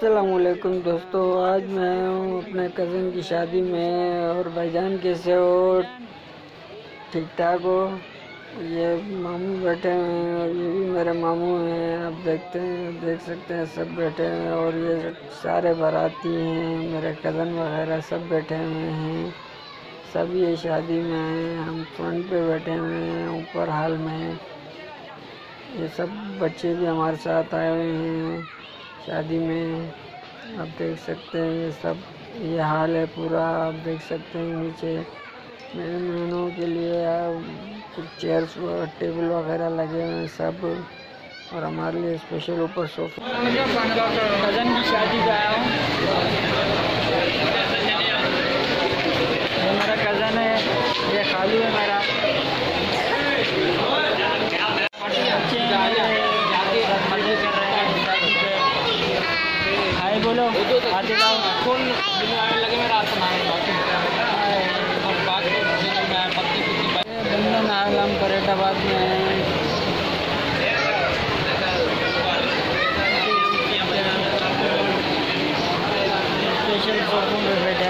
असलकुम दोस्तों, आज मैं हूँ अपने कज़न की शादी में और भाईजान कैसे हो? ठीक ठाक हो? ये मामू बैठे हुए हैं और ये भी मेरे मामू हैं, आप देखते हैं देख सकते हैं, सब बैठे हैं और ये सारे बाराती हैं, मेरे कज़न वगैरह सब बैठे हुए हैं। सब ये शादी में हैं, हम फ्रंट पे बैठे हुए हैं, ऊपर हाल में। ये सब बच्चे भी हमारे साथ आए हुए हैं। शादी में आप देख सकते हैं ये सब, ये हाल है पूरा, आप देख सकते हैं नीचे। मेहमानों के लिए कुछ चेयर्स टेबल वगैरह लगे हुए हैं सब, और हमारे लिए स्पेशल ऊपर सोफा कज़न की शादी पे आया हूँ ये मेरा कज़न है ये खालू है मेरा बच्चे हैं मज़े कर रहे हैं हाय बोलो। आते जाओ। फ़ोन लगे मैं पत्नी पुत्नी बंधन आलम में। बैठे स्पेशल